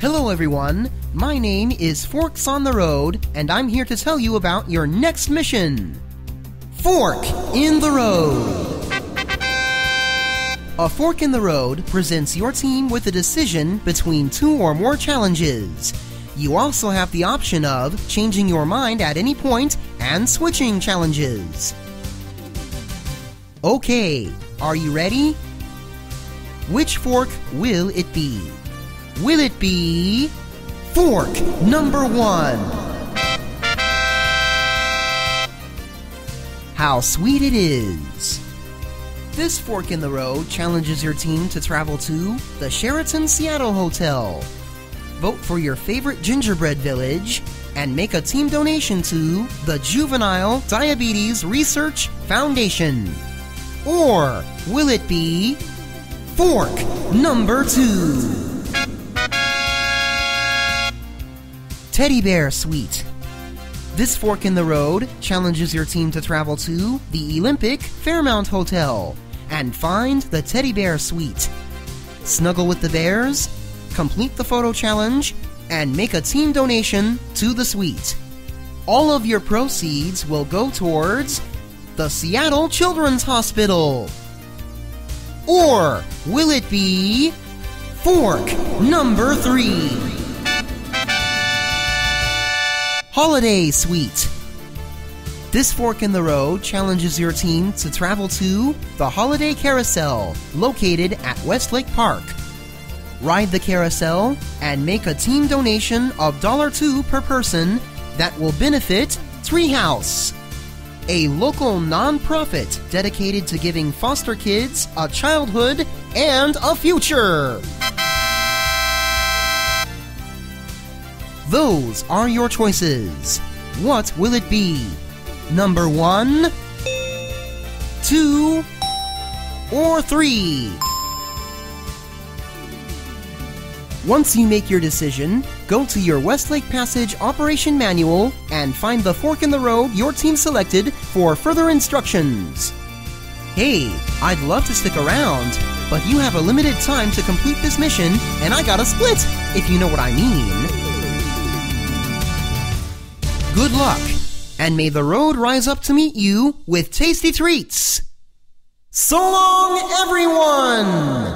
Hello, everyone. My name is Forks in the Road, and I'm here to tell you about your next mission Fork in the Road. A Fork in the Road presents your team with a decision between two or more challenges. You also have the option of changing your mind at any point and switching challenges. Okay, are you ready? Which fork will it be? Will it be fork number one? How sweet it is! This fork in the road challenges your team to travel to the Sheraton Seattle Hotel. Vote for your favorite gingerbread village and make a team donation to the Juvenile Diabetes Research Foundation. Or will it be fork number two? Teddy Bear Suite. This fork in the road challenges your team to travel to the Olympic Fairmont Hotel and find the Teddy Bear Suite. Snuggle with the bears, complete the photo challenge, and make a team donation to the suite. All of your proceeds will go towards the Seattle Children's Hospital. Or will it be fork number three? Holiday Suite. This fork in the road challenges your team to travel to the Holiday Carousel, located at Westlake Park. Ride the carousel and make a team donation of $2 per person that will benefit Treehouse, a local nonprofit dedicated to giving foster kids a childhood and a future. Those are your choices. What will it be? Number one, two, or three? Once you make your decision, go to your Westlake Passage Operation Manual and find the fork in the road your team selected for further instructions. Hey, I'd love to stick around, but you have a limited time to complete this mission, and I got a split, if you know what I mean. Good luck, and may the road rise up to meet you with tasty treats. So long, everyone!